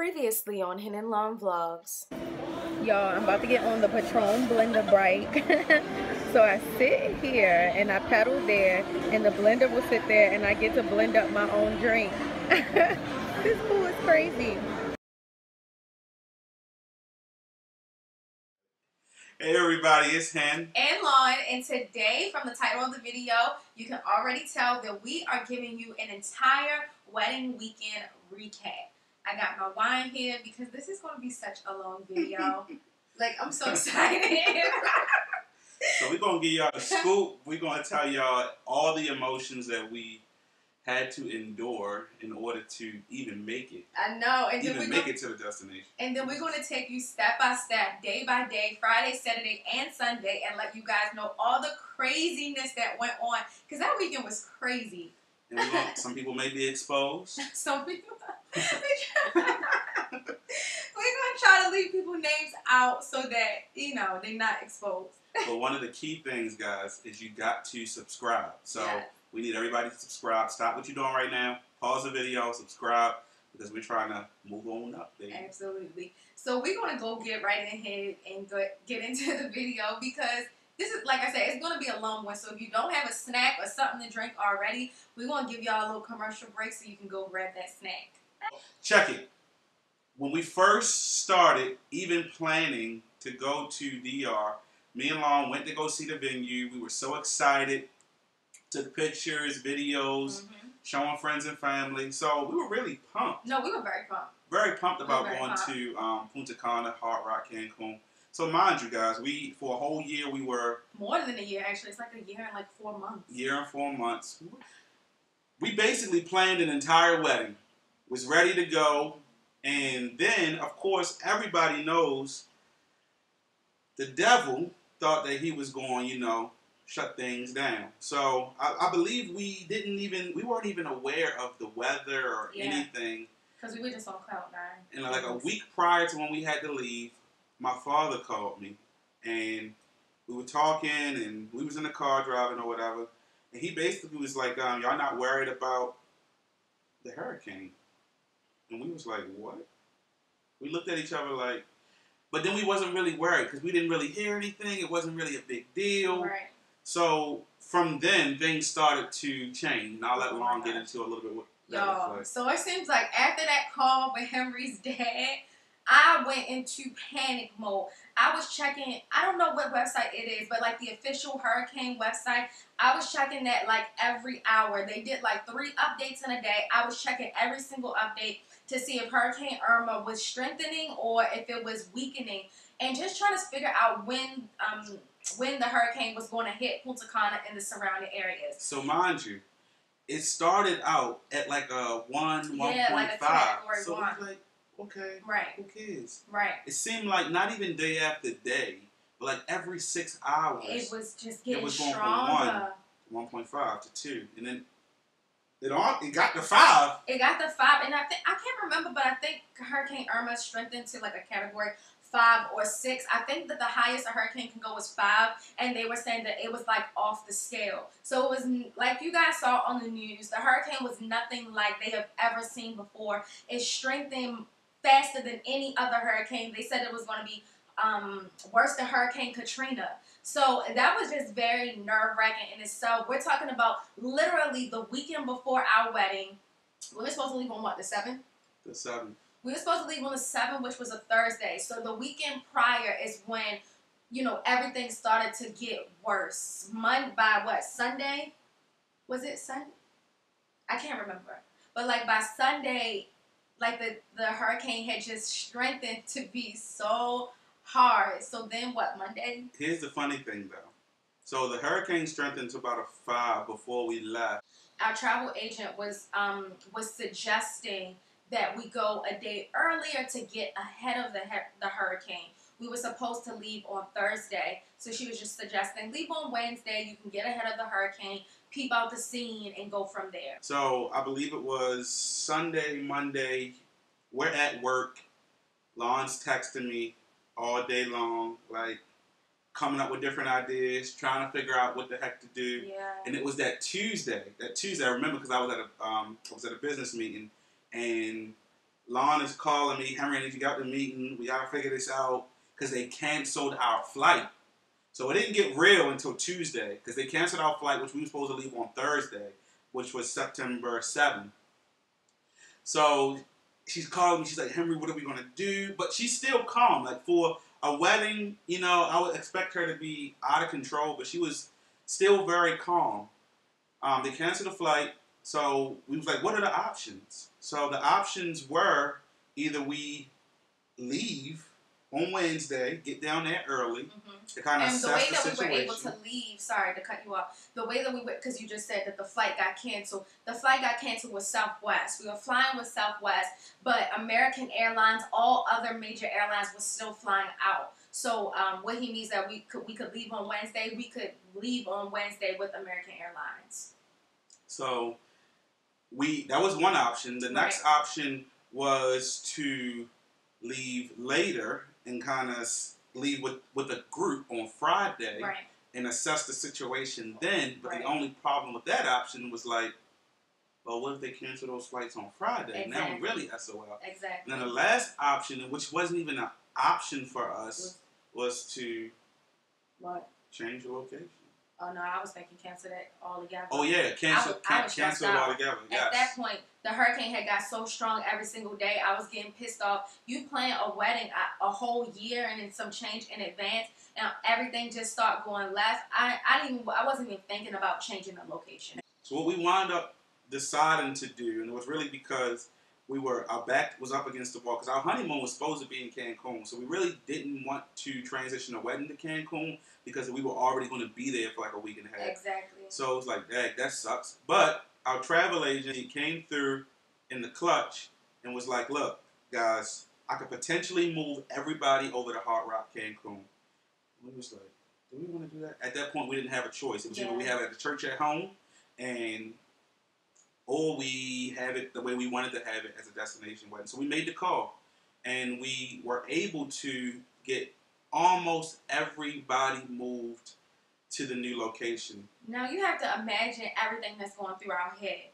Previously on Hen and Lon Vlogs. Y'all, I'm about to get on the Patron blender break. so I sit here and I pedal there and the blender will sit there and I get to blend up my own drink. this pool is crazy. Hey everybody, it's Hen. and Lon, and today, from the title of the video, you can already tell that we are giving you an entire wedding weekend recap. I got my wine here because this is going to be such a long video. like, I'm so excited. So we're gonna give y'all the scoop. We're gonna tell y'all all the emotions that we had to endure in order to even make it, I know, and even we're make gonna, it to the destination. and then we're going to take you step by step, day by day, Friday, Saturday, and Sunday, and let you guys know all the craziness that went on because that weekend was crazy. And we're gonna, some people may be exposed. Some people. We're gonna try to leave people names out so that you know they're not exposed. But one of the key things, guys, is you got to subscribe. So Yes. we need everybody to subscribe. Stop what you're doing right now. Pause the video, subscribe, because we're trying to move on up there. Absolutely. So we're gonna go get right ahead and get into the video because this is like I said, it's gonna be a long one. So if you don't have a snack or something to drink already, we're gonna give y'all a little commercial break so you can go grab that snack. Check it. When we first started, even planning to go to DR, me and Lon went to go see the venue. We were so excited. Took pictures, videos, showing friends and family. So we were really pumped. No, we were very pumped. Very pumped about Very going pumped. to um, Punta Cana, Hard Rock, Cancun. So mind you guys, we for a whole year we were More than a year, actually. It's like a year and like four months. year and four months. We basically planned an entire wedding, was ready to go, and then, of course, everybody knows the devil thought that he was going, you know, shut things down. So I, I believe we didn't even, we weren't even aware of the weather or Yeah. anything. Because we were just on cloud nine. And like a week prior to when we had to leave, my father called me, and we were talking, and we was in the car driving or whatever, and he basically was like, um, "Y'all not worried about the hurricane?" And we was like, "What?" We looked at each other like, but then we wasn't really worried because we didn't really hear anything. It wasn't really a big deal. Right. So from then, things started to change. And I'll let Oh Lon get into a little bit what Y'all, like. so it seems like after that call with Henry's dad, I went into panic mode. I was checking, I don't know what website it is, but like the official hurricane website, I was checking that like every hour. They did like three updates in a day. I was checking every single update to see if Hurricane Irma was strengthening or if it was weakening, and just trying to figure out when um when the hurricane was going to hit Punta Cana and the surrounding areas. So mind you, it started out at like a one, one Yeah, point like five. category So one. it's like, okay, Right, who cares? right. It seemed like not even day after day, but like every six hours, It was just getting was going from stronger. one point five to two, and then it all it got to five. It got the five, and I think I can't remember, but I think Hurricane Irma strengthened to like a category five or six. I think that the highest a hurricane can go was five, and they were saying that it was like off the scale. So it was like you guys saw on the news. The hurricane was nothing like they have ever seen before. It strengthened faster than any other hurricane. They said it was going to be um, worse than Hurricane Katrina. So that was just very nerve wracking in itself. We're talking about literally the weekend before our wedding. We were supposed to leave on what, the 7th? The 7th. We were supposed to leave on the 7th, which was a Thursday. So the weekend prior is when, you know, everything started to get worse. Monday, by what, Sunday? Was it Sunday? I can't remember. But like by Sunday, like the, the hurricane had just strengthened to be so hard. So then what, Monday? Here's the funny thing though. So the hurricane strengthened to about a five before we left. our travel agent was um, was suggesting that we go a day earlier to get ahead of the the hurricane. We were supposed to leave on Thursday, so she was just suggesting leave on Wednesday. You can get ahead of the hurricane, peep out the scene, and go from there. So I believe it was Sunday, Monday. We're at work. Lon's texting me all day long, like coming up with different ideas, trying to figure out what the heck to do. Yeah. And it was that Tuesday. That Tuesday, I remember because I was at a um, I was at a business meeting, and Lon is calling me, Henry, I need you got the meeting. We gotta figure this out because they canceled our flight. So it didn't get real until Tuesday because they canceled our flight, which we were supposed to leave on Thursday, which was September 7th. So she's calling me. She's like, Henry, what are we gonna do? But she's still calm. Like for a wedding, you know, I would expect her to be out of control, but she was still very calm. Um, they canceled the flight, so we was like, what are the options? So the options were either we leave on Wednesday, get down there early Mhm. to kind of And the way the that we were situation. able to leave, sorry to cut you off, the way that we were, because you just said that the flight got canceled. The flight got canceled with Southwest. We were flying with Southwest, but American Airlines, all other major airlines were still flying out. So um, what he means that we could we could leave on Wednesday. We could leave on Wednesday with American Airlines. So we that was one option. The next option was to leave later and kind of leave with with a group on Friday Right. and assess the situation then. But Right. the only problem with that option was like, well, what if they cancel those flights on Friday? Now Exactly. we really SOL. Exactly. And then the last option, which wasn't even an option for us, was to What? change the location. Oh no, I was thinking cancel that altogether. Oh yeah, cancel, I was- I can, cancel it out. altogether. At that point, the hurricane had got so strong every single day. I was getting pissed off. You plan a wedding a, a whole year and then some change in advance, and everything just started going left. I, I didn't. even- I wasn't even thinking about changing the location. So what we wound up deciding to do, and it was really because we were our back was up against the wall because our honeymoon was supposed to be in Cancun, so we really didn't want to transition the wedding to Cancun because we were already going to be there for like a week and a half. Exactly. So it was like, dang, that sucks. But our travel agent he came through in the clutch and was like, look, guys, I could potentially move everybody over to Hard Rock Cancun. We was like, do we want to do that? At that point, we didn't have a choice. It was either we Yeah. have it at the church at home, and or we have it the way we wanted to have it as a destination wedding. So we made the call, and we were able to get almost everybody moved to the new location. Now you have to imagine everything that's going through our head.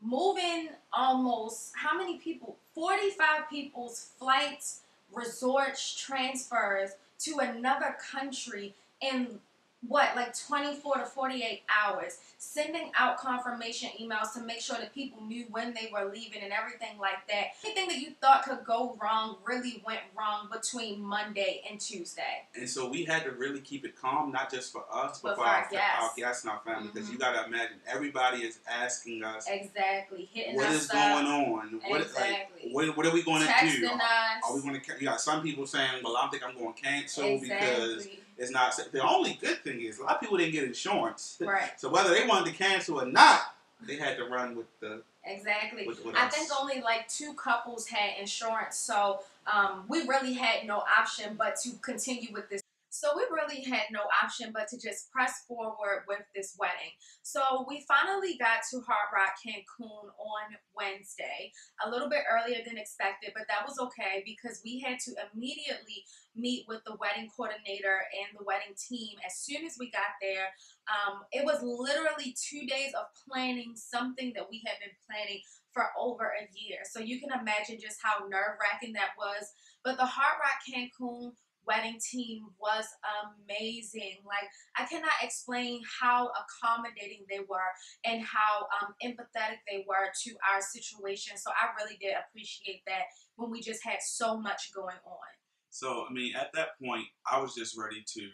Moving almost how many people? Forty-five people's flights, resorts, transfers to another country in what, like 24 to 48 hours, sending out confirmation emails to make sure that people knew when they were leaving and everything like that. Anything that you thought could go wrong really went wrong between Monday and Tuesday. And so we had to really keep it calm, not just for us, but, But for our, our guests. our guests and our family. Because Mhm. you got to imagine, everybody is asking us, Exactly. Hitting what is going on? What, Exactly. like, what, what are we going to do? Are, are we going to? You got some people saying, "Well, I think I'm going to cancel because exactly. It's not." The only good thing is a lot of people didn't get insurance, Right. so whether they wanted to cancel or not, they had to run with the Exactly. with, with I us. think only like two couples had insurance, so um, we really had no option but to continue with this. So we really had no option but to just press forward with this wedding. So we finally got to Hard Rock Cancun on Wednesday, a little bit earlier than expected, but that was okay because we had to immediately meet with the wedding coordinator and the wedding team as soon as we got there. Um, it was literally two days of planning something that we had been planning for over a year. So you can imagine just how nerve wracking that was. But the Hard Rock Cancun wedding team was amazing. Like, I cannot explain how accommodating they were and how um, empathetic they were to our situation. So I really did appreciate that when we just had so much going on. So I mean, at that point, I was just ready to.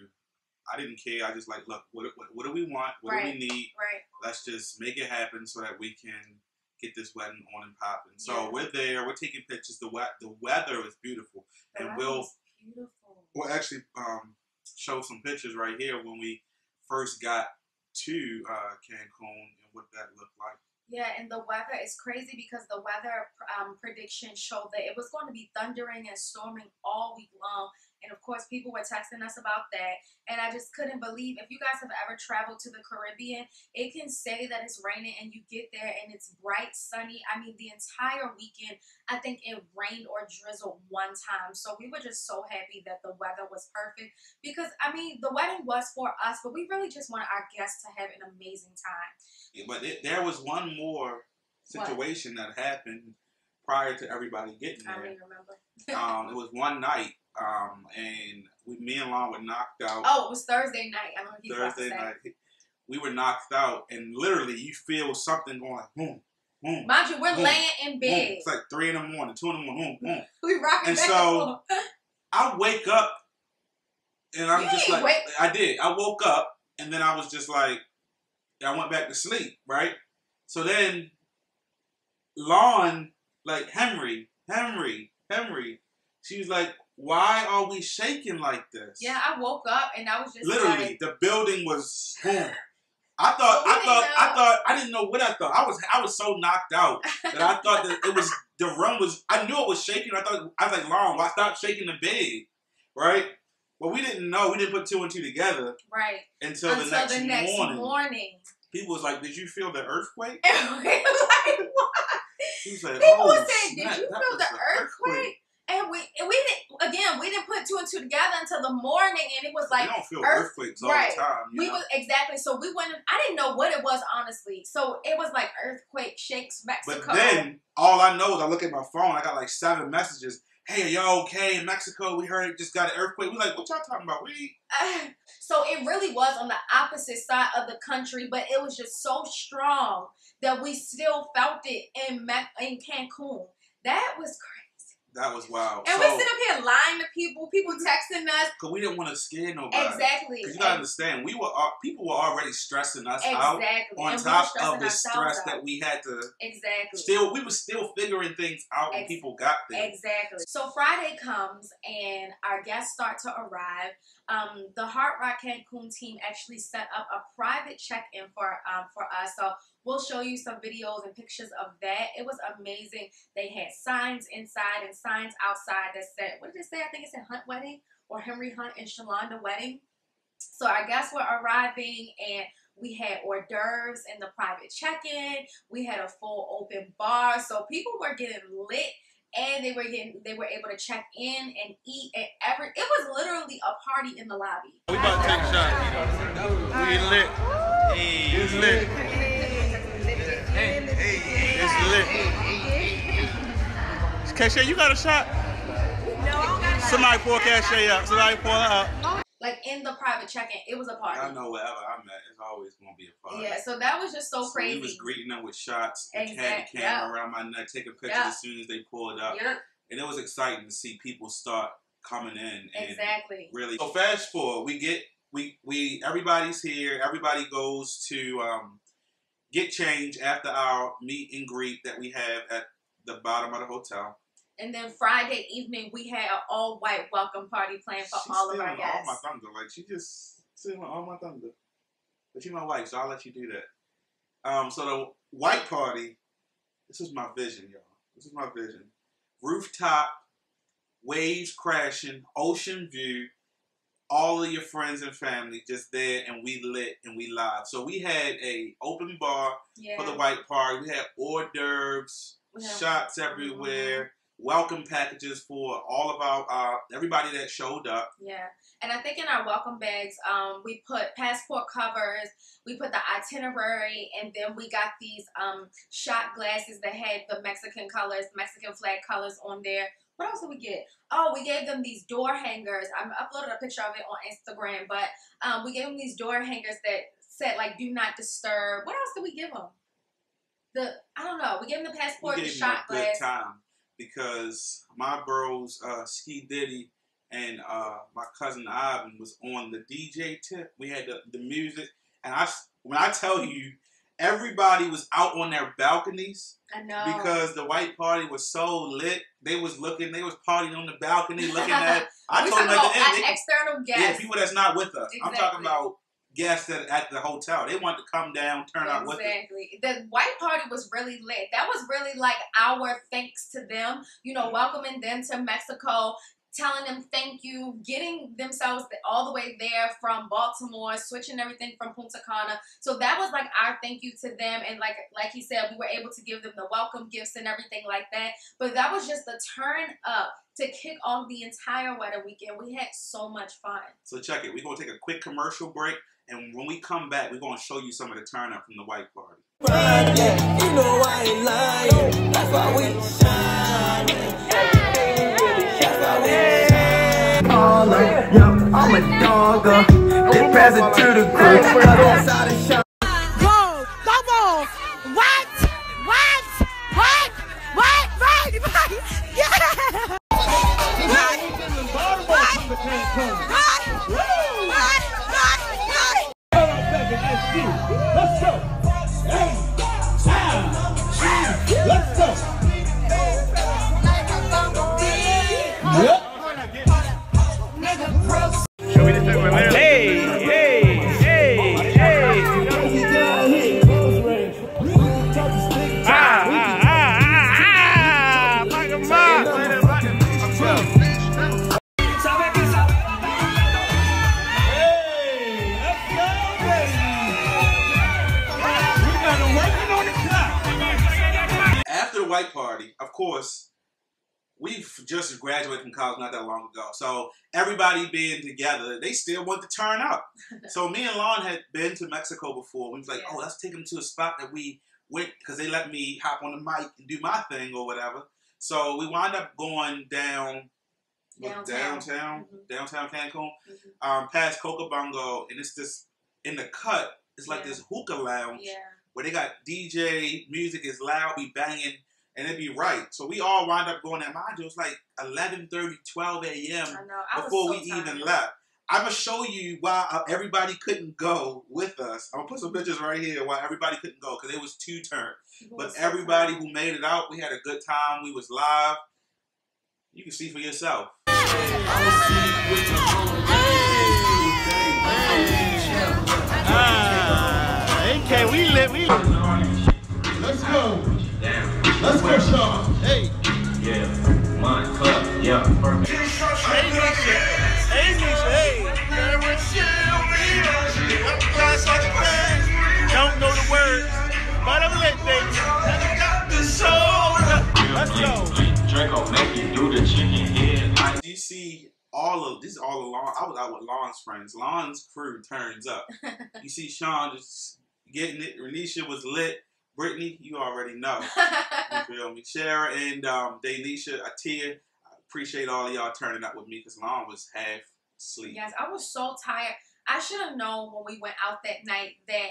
I didn't care. I just like, look, what, what, what do we want? What Right. do we need? Right. Let's just make it happen so that we can get this wedding on and popping. So Yeah. we're there. We're taking pictures. The we- the weather is beautiful, and we'll beautiful. We'll actually um, show some pictures right here when we first got to uh, Cancun and what that looked like. Yeah, and the weather is crazy because the weather um, prediction showed that it was going to be thundering and storming all week long. And of course, people were texting us about that. And I just couldn't believe if you guys have ever traveled to the Caribbean, it can say that it's raining and you get there and it's bright, sunny. I mean, the entire weekend, I think it rained or drizzled one time. So we were just so happy that the weather was perfect because, I mean, the wedding was for us, but we really just wanted our guests to have an amazing time. Yeah, But it, there was one more situation that happened prior to everybody getting there. I don't even remember. um, it was one night, um, and we, me and Lon were knocked out. Oh, it was Thursday night. I don't know if you about to Thursday night. We were knocked out, and literally, you feel something going boom, boom. Mind you, we're Boom. laying in boom. bed. It's like three in the morning, two in the morning, boom, boom. We rocking And so- I wake up, and I'm You just like, wake- I did. I woke up, and then I was just like, I went back to sleep, right? So then, Lon, like Henry, Henry, Henry, she was like, "Why are we shaking like this?" Yeah, I woke up and I was just literally like, the building was boom. I thought I thought I thought I didn't know what I thought. I was I was so knocked out that I thought that it was the room was I knew it was shaking. I thought I was like, Lon, why stop shaking the bed? Right? But we didn't know, we didn't put two and two together right until, until the next, the next morning. morning. People was like, Did you feel the earthquake? And we like, what? He was like, People oh, saying, "Did you feel the an earthquake?" And we and we didn't again. We didn't put two and two together until the morning, and it was like don't feel earth- earthquakes all right. the time. You we know? was exactly. So we went. I didn't know what it was honestly. So it was like earthquake shakes Mexico. But then all I know is I look at my phone. I got like seven messages. Hey, are y'all okay in Mexico? We heard it just got an earthquake. We like, what y'all talking about? We so it really was on the opposite side of the country, but it was just so strong that we still felt it in Mac- in Cancun. That was crazy. That was wild. And so, we sit up here lying to people, people texting us. cause we didn't want to scare nobody. Exactly. Cause you gotta understand, we were people were already stressing us out Exactly. on and top stressing of the stress out. that we had to Exactly. still. We were still figuring things out when people got there. Exactly. So Friday comes and our guests start to arrive. Um, the Hard Rock Cancun team actually set up a private check-in for um, for us. So we'll show you some videos and pictures of that. It was amazing. They had signs inside and signs outside that said, what did it say? I think it said Hunt Wedding or Henry Hunt and Shalonda Wedding. So our guests were arriving and we had hors d'oeuvres in the private check-in. We had a full open bar. So people were getting lit and they were getting they were able to check in and eat and every it was literally a party in the lobby. We about to take a shot. We lit. It's lit. It's lit. Cashay, you got a shot? No, Somebody pour Cashay up. Somebody pour her up. Like in the private check-in, it was a party. I know wherever I'm at, it's always gonna be a party. Yeah, so that was just so We crazy. He was greeting them with shots, the Exact- caddy yeah. camera around my neck, taking pictures Yeah. as soon as they pulled up, Yep, and it was exciting to see people start coming in and exactly. really. So fast forward, we get we we everybody's here. Everybody goes to um, get change after our meet and greet that we have at the bottom of the hotel. And then Friday evening, we had an all-white welcome party planned for She's all of our stealing all my thunder. Like she just stealing all my thunder. But you're my wife, so I'll let you do that. Um, so the white party. This is my vision, y'all. This is my vision. Rooftop, waves crashing, ocean view. All of your friends and family just there, and we lit and we live. So we had a open bar yeah. for the white party. We had hors d'oeuvres, had- shots everywhere, welcome packages for all of our uh, everybody that showed up. Yeah, and I think in our welcome bags, um, we put passport covers, we put the itinerary, and then we got these um shot glasses that had the Mexican colors, Mexican flag colors on there. What else did we get? Oh, we gave them these door hangers. I uploaded a picture of it on Instagram, but um, we gave them these door hangers that said like "Do not disturb." What else did we give them? The I don't know. We gave them the passport, the shot them a good glass. time because my bros, uh, Ski Diddy and uh, my cousin Ivan was on the DJ tip. We had the, the music, and I when I tell you, everybody was out on their balconies I know because the white party was so lit. They was looking, they was partying on the balcony, looking at. I told them at the end, they- external yeah, people that's not with us. I'm talking about guests that at the hotel. They want to come down, turn out with. Exactly. The white party was really lit. That was really like our thanks to them. You know, welcoming them to Mexico, telling them thank you, getting themselves all the way there from Baltimore, switching everything from Punta Cana. So that was like our thank you to them. And like like he said, we were able to give them the welcome gifts and everything like that. But that was just the turn up to kick off the entire wedding weekend. We had so much fun. So check it. We're gonna take a quick commercial break, And when we come back, we're gonna show you some of the turn up from the white party. Right, yeah, you know I ain't lying. That's why we shine. That's why we shine. All up, yo, I'm a dogger. Uh, they pass it to the group. Outside and shine. Go, go, go. What? What? What? What? Right, right. Yeah. What? What? What? What? They still want to turn up. so me and Lon had been to Mexico before. We was like, Yeah. oh, let's take them to a spot that we went because they let me hop on the mic and do my thing or whatever. So we wound up going down Downtown. downtown, Mhm. downtown Cancun, Mhm. um, past Cocobongo, and it's just in the cut. It's like Yeah. this hookah lounge Yeah. where they got DJ music is loud, be banging, and it be right. So we all wind up going at mind you, it was like 11, 30, 12 a.m. I know. I before so we even left. I'm gonna show you why uh, everybody couldn't go with us. I'm gonna put some pictures right here why everybody couldn't go because it was two turn. People But so everybody tired. who made it out, we had a good time. We was live. You can see for yourself. Ah, AK, we lit, we Let's go. Let's go, Sean. Hey, Yeah, my club, yeah, perfect. Don't know the words, but I'm lit, baby. I got the soul. Let's go. Draco, make you do the chicken head. I You see all of this is all along. I was out with Lon's friends. Lon's crew turns up. you see Sean just getting it. Renisha was lit. Brittany, you already know. You feel me? Shara and um, Danisha, Atia, I appreciate all of y'all turning up with me because Lon was half asleep. Yes, I was so tired. I should have known when we went out that night that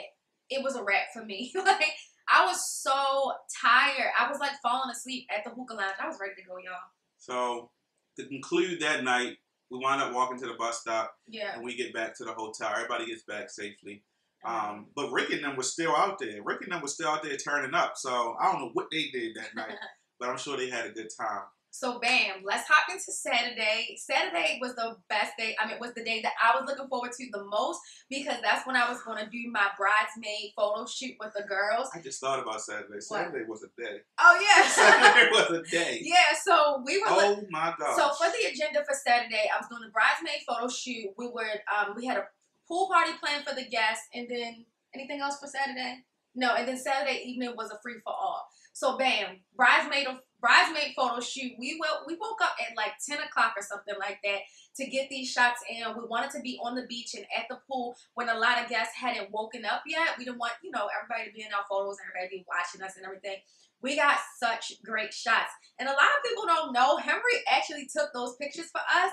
it was a wrap for me. like I was so tired. I was like falling asleep at the hookah lounge. I was ready to go, y'all. So to conclude that night, we wind up walking to the bus stop Yeah. and we get back to the hotel. Everybody gets back safely. Um, but Rick and them was still out there. Rick and them was still out there turning up. So I don't know what they did that night, but I'm sure they had a good time. So bam, let's hop into Saturday. Saturday was the best day. I mean, it was the day that I was looking forward to the most because that's when I was going to do my bridesmaid photo shoot with the girls. I just thought about Saturday. Saturday was a day. Oh yeah. Saturday was a day. yeah. So we were. Oh my god. So for the agenda for Saturday, I was doing the bridesmaid photo shoot. We were um we had a pool party planned for the guests, and then anything else for Saturday? No, and then Saturday evening was a free for all. So bam, bridesmaid bridesmaid photo shoot. We will we woke up at like ten o'clock or something like that to get these shots in. We wanted to be on the beach and at the pool when a lot of guests hadn't woken up yet. We didn't want you know everybody to be in our photos and everybody be watching us and everything. We got such great shots. And a lot of people don't know Henry actually took those pictures for us.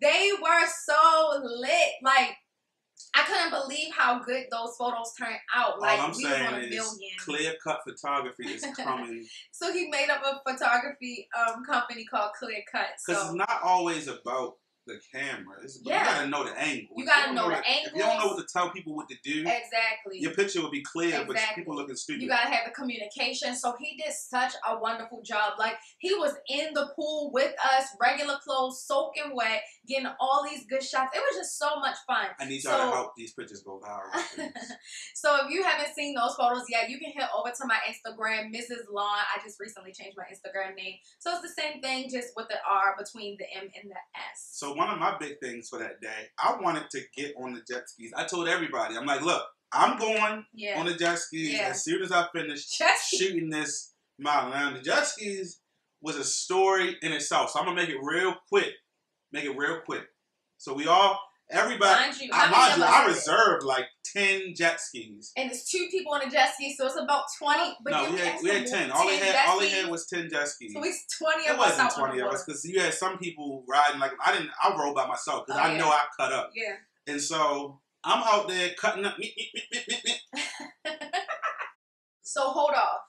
They were so lit. Like I couldn't believe how good those photos turned out. Like All I'm we was on a is million. clear cut photography is coming So he made up a photography um company called Clear Cut. because So it's not always about the camera. It's, Yeah. You gotta know the angle. You gotta don't know the If you don't know what to tell people what to do, exactly. your picture will be clear, but Exactly. people looking stupid. You gotta have the communication. So he did such a wonderful job. Like he was in the pool with us, regular clothes, soaking wet, getting all these good shots. It was just so much fun. I need y'all So- to help these pictures go viral. so if you haven't seen those photos yet, you can head over to my Instagram, Mrs. Lon. I just recently changed my Instagram name. So it's the same thing, just with the R between the M and the S. So one of my big things for that day, I wanted to get on the jet skis. I told everybody, I'm like, look, I'm going yeah. on the jet skis Yeah. as soon as I finish shooting this model. Now the jet skis was a story in itself, so I'm gonna make it real quick. Make it real quick. So we all Everybody, Mind you, I, mind you, I reserved like ten jet skis. And it's two people on a jet ski, so it's about twenty. But no, we had we had ten. All they 10 had, all they had was ten jet skis. So it's twenty it of us wasn't twenty of us because you had some people riding like I didn't. I rode by myself because Oh, I yeah. know I cut up, Yeah. and so I'm out there cutting up. So hold off.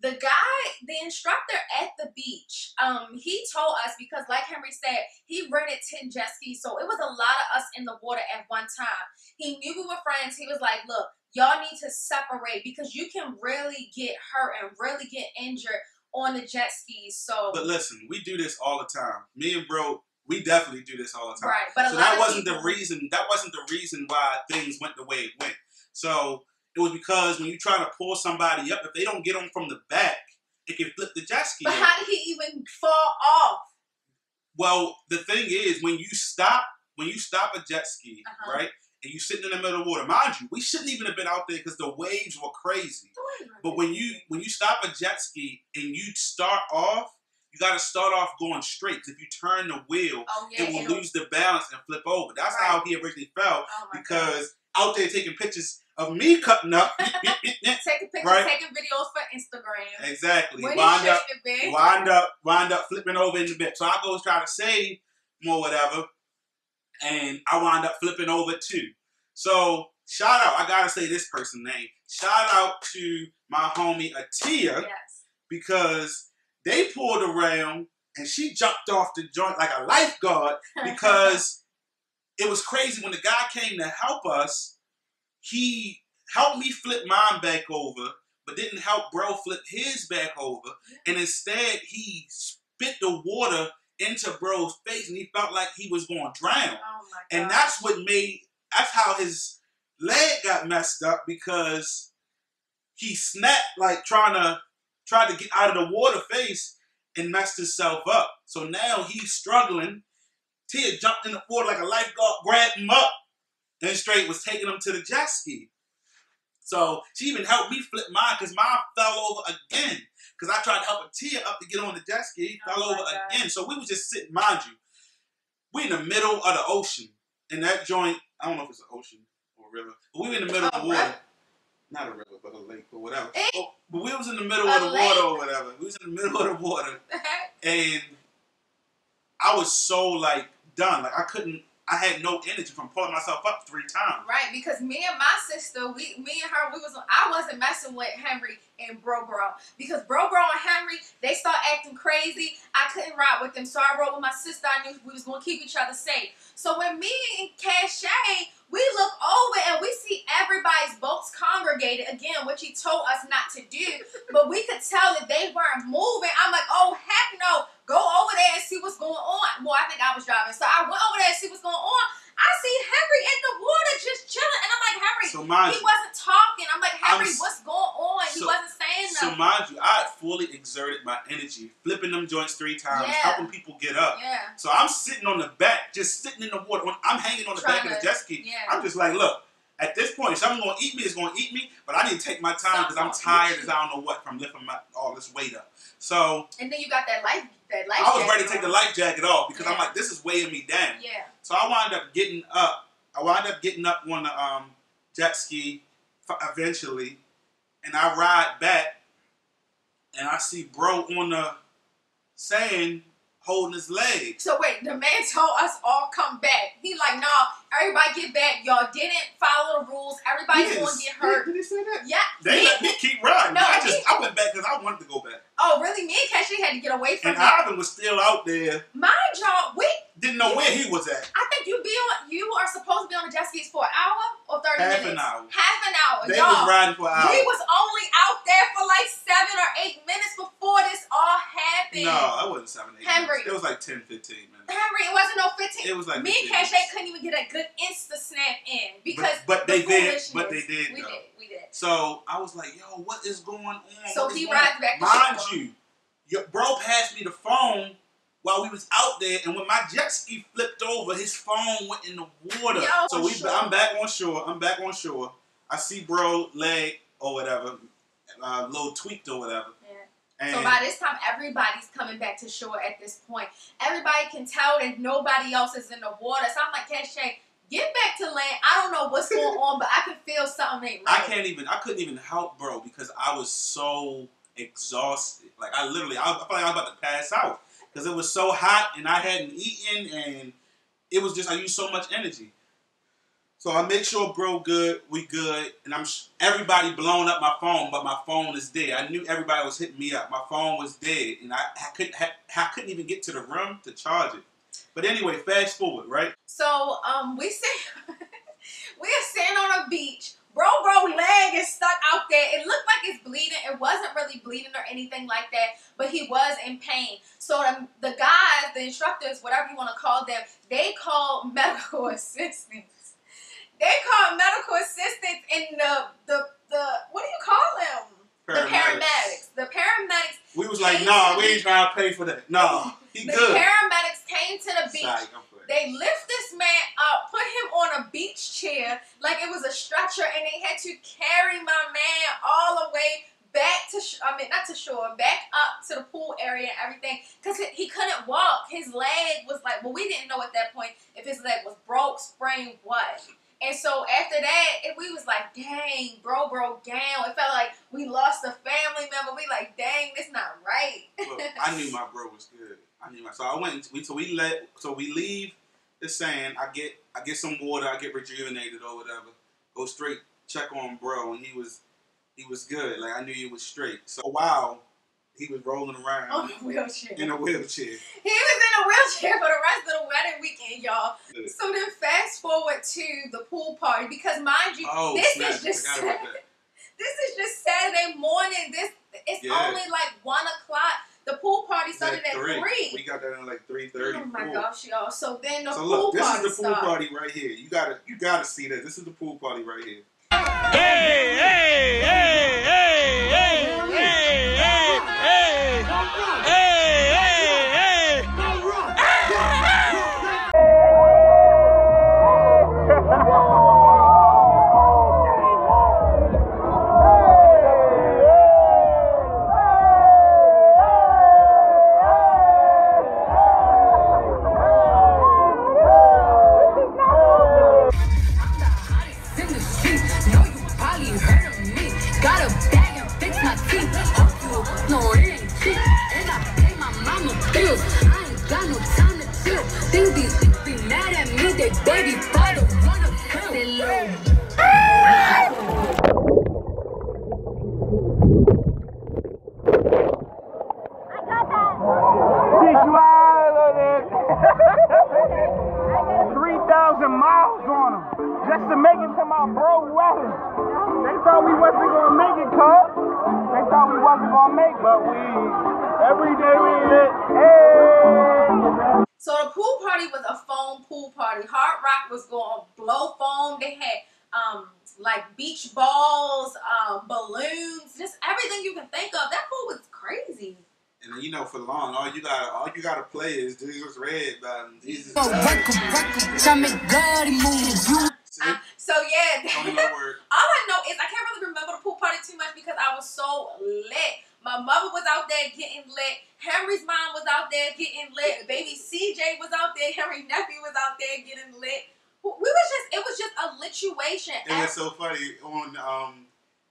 The guy, the instructor at the beach, um, he told us because, like Henry said, he rented ten jet skis, so it was a lot of us in the water at one time. He knew we were friends. He was like, "Look, y'all need to separate because you can really get hurt and really get injured on the jet skis." So But listen, we do this all the time. Me and bro, we definitely do this all the time. right, but a so that wasn't people, the reason. That wasn't the reason why things went the way it went. So it was because when you try to pull somebody up, if they don't get them from the back, it can flip the jet ski. But over. how did he even fall off? Well, the thing is, when you stop, when you stop a jet ski, Uh-huh. right, and you're sitting in the middle of the water, mind you, we shouldn't even have been out there because the waves were crazy. But when you when you stop a jet ski and you start off, you got to start off going straight. if you turn the wheel, oh yeah, it will it'll- lose the balance and flip over. That's how he originally fell oh because out there taking pictures of me cutting up. Taking pictures, right. taking videos for Instagram. exactly. When Wind up shouldn't have been. wind up, wind up flipping over in the bed. So I go try to save more whatever, and I wind up flipping over too. So shout out, I gotta say this person name. Shout out to my homie Atia Yes. because they pulled around and she jumped off the joint like a lifeguard because it was crazy when the guy came to help us. He helped me flip mine back over, but didn't help bro flip his back over. And instead, he spit the water into bro's face, and he felt like he was going to drown. Oh my. And that's what made that's how his leg got messed up because he snapped like trying to try to get out of the water face and messed himself up. So now he's struggling. Tia jumped in the water like a lifeguard, grabbed him up, and straight was taking him to the jet ski. So she even helped me flip mine because mine fell over again. Because I tried to help a Tia up to get on the jet ski, Oh fell over God. again. So we was just sitting, mind you, we in the middle of the ocean. And that joint, I don't know if it's an ocean or a river, but we were in the middle of the water. Not a river, but a lake or whatever. Eh? Oh, but we was in the middle A of the lake? water or whatever. We was in the middle of the water, and I was so like done. Like I couldn't. I had no energy from pulling myself up three times. Right, because me and my sister, we, me and her, we was. I wasn't messing with Henry and Bro Bro because Bro Bro and Henry, they start acting crazy. I couldn't ride with them, so I rode with my sister. I knew we was gonna keep each other safe. So when me and Cachet, we look over and we see everybody's boats congregated again, which he told us not to do, but we could tell that they weren't moving. I'm like, oh heck no, go over there and see what's going on. Well, I think I was driving, so I went over there and see what's going on. I see Henry in the water just chilling, and I'm like, Henry, So mind he you, wasn't talking. I'm like, I'm Henry, what's going on? He wasn't saying so mind you, I had fully exerted my energy, flipping them joints three times, Yeah. helping people get up. yeah, So I'm sitting on the back, just sitting in the water. I'm hanging on the back Trying of the to- jet ski. yeah. I'm just like, look, at this point, if something's gonna eat me, it's gonna eat me. But I need to take my time because I'm tired as I don't know what from lifting my, all this weight up. So and then you got that life, that life. I was ready to take the life jacket off because I'm like, this is weighing me down. Yeah, So I wound up getting up. I wound up getting up on the um, jet ski eventually, and I ride back, and I see bro on the sand holding his legs. So wait, the man told us all come back. He like, nah, everybody get back. Y'all didn't follow the rules. Everybody's Yes. gonna get hurt. Did he say that? Yeah. They me- let me keep riding. No, I just he- I went back because I wanted to go back. Oh, really? Me and Cashy had to get away from And him. Ivan was still out there. Mind y'all, we. Didn't know where he was at. I think you be on. You are supposed to be on the jet skis for an hour or thirty Half minutes. Half an hour. Half an hour. They y'all. was riding for hours. We was only out there for like seven or eight minutes before this all happened. No, I wasn't seven, eight Henry. minutes. It was like 10, 15 minutes. Henry, it wasn't no 15. It was like Me and 15 Cache couldn't even get a good Insta snap in because but the they did. But they did. We though. did. We did. So I was like, yo, what is going on? So he rides back to Mind you, your bro passed me the phone while we was out there, and when my jet ski flipped over, his phone went in the water. Yo, so we, sure. I'm back on shore. I'm back on shore. I see bro leg or whatever, uh, little tweaked or whatever. Yeah. And So by this time, everybody's coming back to shore at this point. Everybody can tell that nobody else is in the water. So I'm like, Cash Cache, Get back to land. I don't know what's going on, but I can feel something ain't right. I can't even. I couldn't even help, bro, because I was so exhausted. Like I literally, I, I felt like I was about to pass out because it was so hot and I hadn't eaten and it was just I used so much energy. So I make sure, bro, good, we good, and I'm sh- everybody blowing up my phone, but my phone is dead. I knew everybody was hitting me up. My phone was dead, and I, I couldn't ha- I couldn't even get to the room to charge it. But anyway, fast forward, right? So um, we sit, we are sitting on a beach. Bro, bro, leg is stuck out there. It looked like it's bleeding. It wasn't really bleeding or anything like that, but he was in pain. So the, the guys, the instructors, whatever you want to call them, they called medical assistance. They called medical assistance in the the the what do you call them? The paramedics. The paramedics. We was like, nah, we the ain't trying to pay for that. Nah, he The good. paramedics came to the beach. Sorry, They lift this man up, put him on a beach chair like it was a stretcher, and they had to carry my man all the way back to, sh- I mean, not to shore, back up to the pool area and everything, because he couldn't walk. His leg was like, well, we didn't know at that point if his leg was broke, sprained, what. And so after that, we was like, dang, bro, bro, down. It felt like we lost a family member. We like, dang, this not right. Look, I knew my bro was good. I knew my so I went. We so we let so we leave the sand. I get I get some water. I get rejuvenated or whatever. Go straight check on bro, and he was he was good. Like I knew he was straight. So wow, he was rolling around on a wheelchair. in a wheelchair. He was in a wheelchair for the rest of the wedding weekend, y'all. Good. So then fast forward to the pool party because mind you, Oh this snap! is just Forgot about that. this is just Saturday morning. This it's Yeah. only like one o'clock. The pool party started at at three. three. We got that in like three thirty. Oh my gosh, y'all! So then the So pool look, this party is the pool started. party right here. You gotta you gotta see this. This is the pool party right here. Hey, hey, hey, hey, hey, hey, funny on um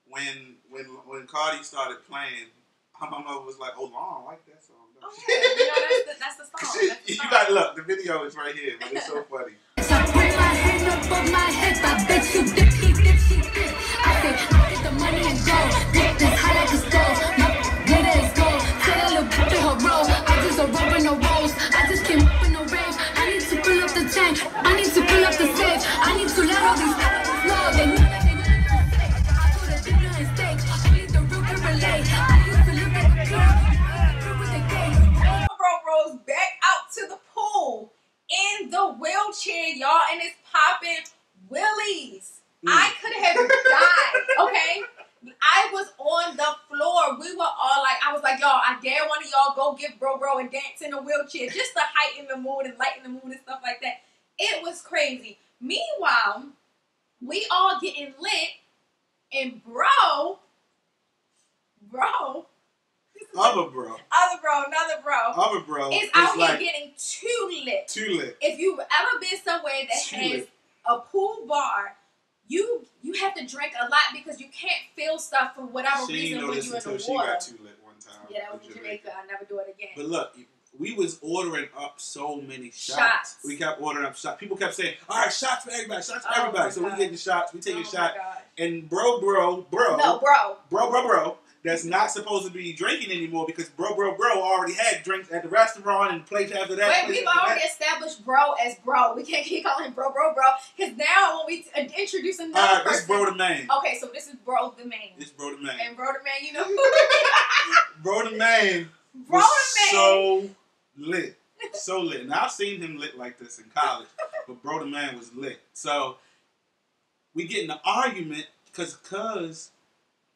when when when Cardi started playing. My mother was like, "Oh, Lon, I like that song." Oh, yeah. you know, that's the, that's the song. That's the you song. got look. The video is right here, but it's so funny. So put my hand above my head, I bet you dip, he dip, she dip. I say, I get the money and go. Dip this high like a stove. My glitter is gold. Tell that little bitch to her roll. I just a rubber no in the wheelchair, y'all, and it's popping willies. I mm. could have died, okay? I was on the floor. We were all like, I was like, y'all, I dare one of y'all go give bro bro and dance in a wheelchair just to heighten the mood and lighten the mood and stuff like that. It was crazy. Meanwhile, we all getting lit, and bro, bro, Other bro, other bro, another bro, other bro is is out like here getting too lit. too lit. If you've ever been somewhere that Too has lit. a pool bar, you you have to drink a lot because you can't feel stuff for whatever She reason when you're in the she water. got too lit one time. yeah, that was in Jamaica. I'll never do it again. But look, we was ordering up so many shots. Shots. We kept ordering up shots. People kept saying, "All right, shots for everybody, shots for Oh everybody." So we getting shots. We taking oh shot. And bro, bro, bro, No, bro. bro, bro, bro, that's not supposed to be drinking anymore because bro, bro, bro already had drinks at the restaurant and place after that. Wait, we've already that. established bro as bro. We can't keep calling him bro, bro, bro. Because now when we uh, introduce another All right, person. this bro the man. Okay, so this is bro the man. This bro the man. And bro the man, you know who Bro the man Bro the man. so lit. So lit. Now I've seen him lit like this in college, but bro the man was lit. So we get in an argument because cuz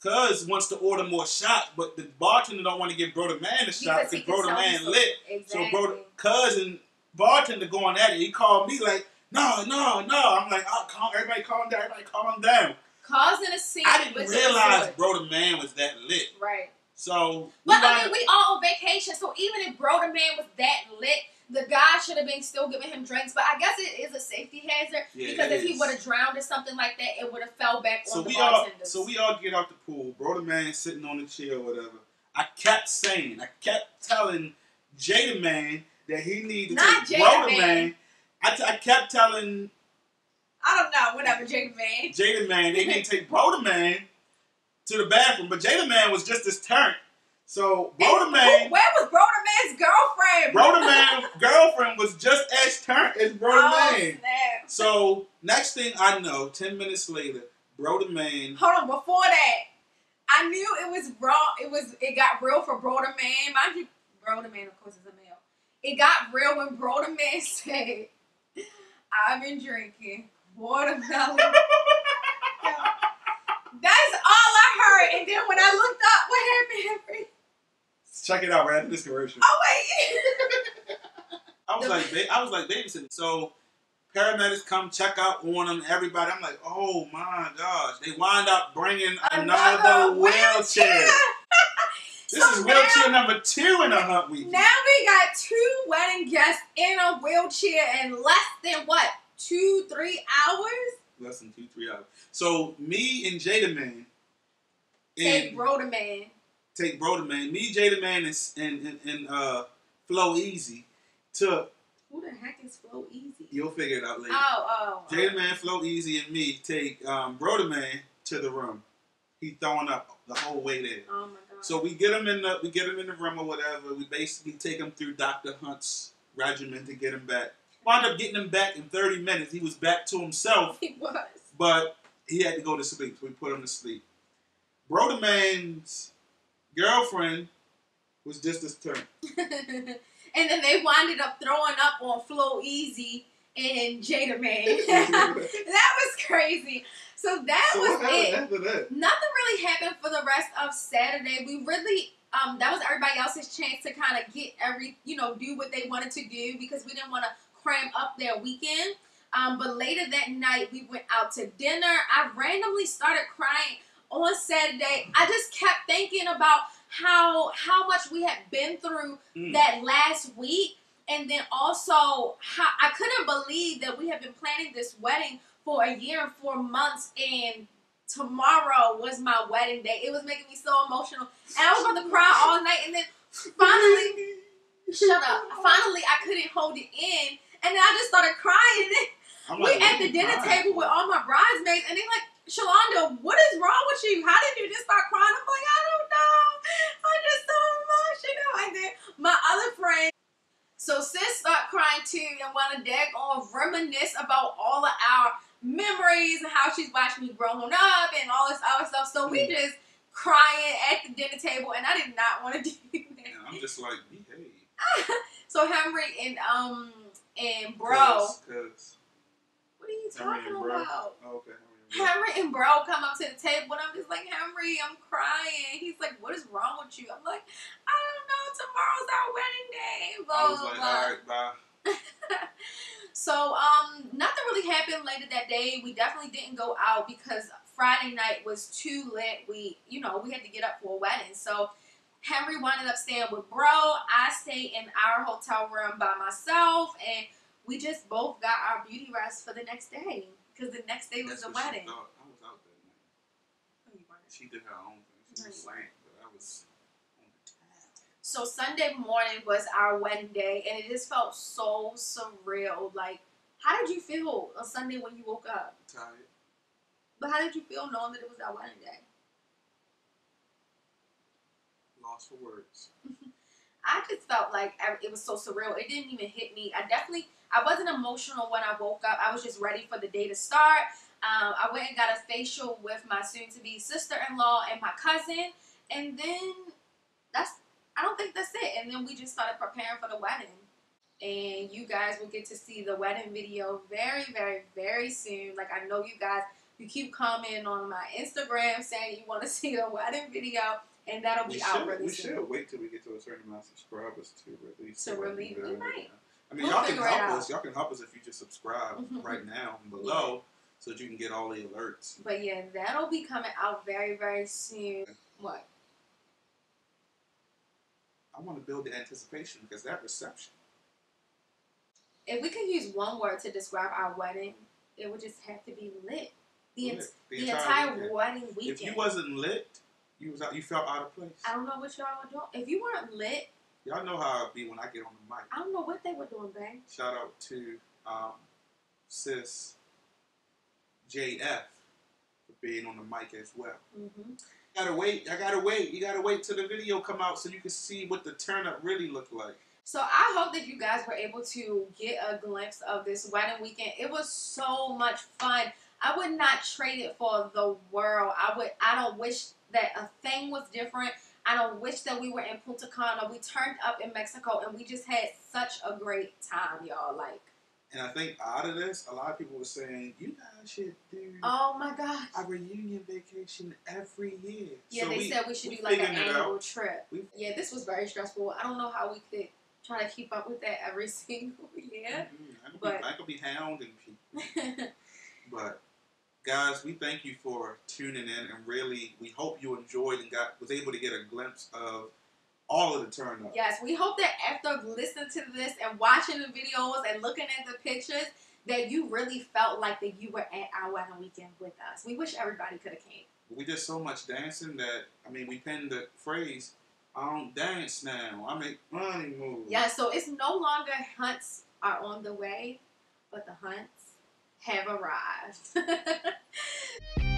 cuz wants to order more shots, but the bartender don't want to give bro the man a shot Because he because bro can the tell man lit. Exactly. So bro cuz and bartender going at it. He called me like, no, no, no. I'm like, oh, calm, everybody calm down, everybody calm down. causing a scene. I didn't realize resort. bro the man was that lit. Right. So But I mean, we all on vacation, so even if bro the man was that lit, the guy should have been still giving him drinks. But I guess it is a safety hazard Yeah, because if he would have drowned or something like that, it would have fell back So on the we all, so we all get out the pool. Bro, the man sitting on the chair or whatever. I kept saying, I kept telling Jada man that he needed to Not take Jada Bro the Man. I, t- I kept telling I don't know, whatever, Jada man. Jada man they need to take Bro the man to the bathroom, but Jada man was just as turned. So Bro the And man, Where was bro the man's girlfriend? Bro the man girlfriend was just as turned as Bro the Oh, man. snap. So next thing I know, ten minutes later, Bro the man Hold on, before that, I knew it was wrong. It was it got real for bro the man. Mind you, bro the man, of course, is a male. It got real when bro the man said, "I've been drinking watermelon." That's all I heard. And then when I looked up, what happened? Henry? Check it out right after this commercial. Oh wait. I was like, I was like babysitting. So paramedics come check out on them. Everybody, I'm like, oh my gosh! They wind up bringing another, Another wheelchair. wheelchair. This So is wheelchair now- number two in a hunt week. Now we got two wedding guests in a wheelchair in less than what? Two, three hours? Less than two, three hours. So me and Jada Man, and bro the man. Take Bro the Man, me, Jada Man, and and, and, uh, Flow Easy took. Who the heck is Flow Easy? You'll figure it out later. Oh, oh. oh. Jada Man, Flow Easy, and me take um, Bro the Man to the room. He throwing up the whole way there. Oh my god. So we get him in the we get him in the room or whatever. We basically take him through Doctor Hunt's regimen to get him back. Wound up getting him back in 30 minutes. He was back to himself, he was. but he had to go to sleep. So we put him to sleep. Bro the man's girlfriend was just as turned. and then they winded up throwing up on Flow Easy and Jada Man. that was crazy. So that So was it. that? Nothing really happened for the rest of Saturday. We really um that was everybody else's chance to kind of get every you know do what they wanted to do because we didn't want to cram up their weekend. Um, but later that night we went out to dinner. I randomly started crying on Saturday. I just kept thinking about how how much we had been through Mm. that last week, and then also how I couldn't believe that we had been planning this wedding for a year and four months, and tomorrow was my wedding day. It was making me so emotional, and I was about to cry all night, and then finally, shut up. Finally, I couldn't hold it in, and then I just started crying. And then I'm we like, at the dinner crying table with all my bridesmaids, and they like, Shalonda, what is wrong with you? How did you just start crying? I'm like, I don't know. I'm just so emotional. And then my other friend, so sis started crying too and to dag on reminisce about all of our memories and how she's watched me growing up and all this other stuff. So we just crying at the dinner table, and I did not want to do that. And I'm just like, behave. So Henry and um and bro, Cause, 'cause what are you talking about? Oh, okay. Henry and bro. Henry and bro come up to the table and I'm just like, Henry, I'm crying. He's like, what is wrong with you? I'm like, I don't know. Tomorrow's our wedding day. Blah, I was blah, like, blah. all right, bye. So, um, nothing really happened later that day. We definitely didn't go out because Friday night was too lit. We, you know, we had to get up for a wedding. So, Henry winded up staying with bro. I stayed in our hotel room by myself and we just both got our beauty rest for the next day because the next day was That's the what she wedding. thought. I was out that night. Oh, she did her own thing. She was swank, but I was on the tab. So Sunday morning was our wedding day, and it just felt so surreal. Like, how did you feel on Sunday when you woke up? Tired. But how did you feel knowing that it was our wedding day? Lost for words. I just felt like it was so surreal. It didn't even hit me. I definitely, I wasn't emotional when I woke up. I was just ready for the day to start. Um, I went and got a facial with my soon-to-be sister-in-law and my cousin, and then that's. I don't think that's it. And then we just started preparing for the wedding. And you guys will get to see the wedding video very, very, very soon. Like I know you guys, you keep commenting on my Instagram saying you want to see the wedding video, and that'll be We out should, really we soon. should wait till we get to a certain amount of subscribers to release. To release- we might. I mean, We'll y'all can help out. us. Y'all can help us if you just subscribe Mhm. right now below, so that you can get all the alerts. But yeah, that'll be coming out very, very soon. What? I want to build the anticipation because that reception. If we could use one word to describe our wedding, it would just have to be lit. The, lit. ent- the, entire, wedding weekend. If you wasn't lit, you was out, you felt out of place. I don't know what y'all were doing. If you weren't lit, Y'all know how it be when I get on the mic. I don't know what they were doing, babe. Shout out to um, sis JF for being on the mic as well. hmm Gotta wait. I gotta wait. You gotta wait till the video come out so you can see what the turn up really look like. So I hope that you guys were able to get a glimpse of this wedding weekend. It was so much fun. I would not trade it for the world. I would. I don't wish that a thing was different. I don't wish that we were in Punta Cana. We turned up in Mexico and we just had such a great time, y'all. Like, And I think out of this, a lot of people were saying, you guys should do oh my gosh. a reunion vacation every year. Yeah, So they we- said we should we do like an annual trip. We- Yeah, this was very stressful. I don't know how we could try to keep up with that every single year. Mhm. I could But- be, I could be hounding people. But guys, we thank you for tuning in, and really, we hope you enjoyed and got was able to get a glimpse of all of the turn up. yes, we hope that after listening to this and watching the videos and looking at the pictures, that you really felt like that you were at our wedding weekend with us. We wish everybody could have came. We did so much dancing that I mean, we penned the phrase, "I don't dance now. I make money move." Yeah, so it's no longer hunts are on the way, but the hunts have arrived.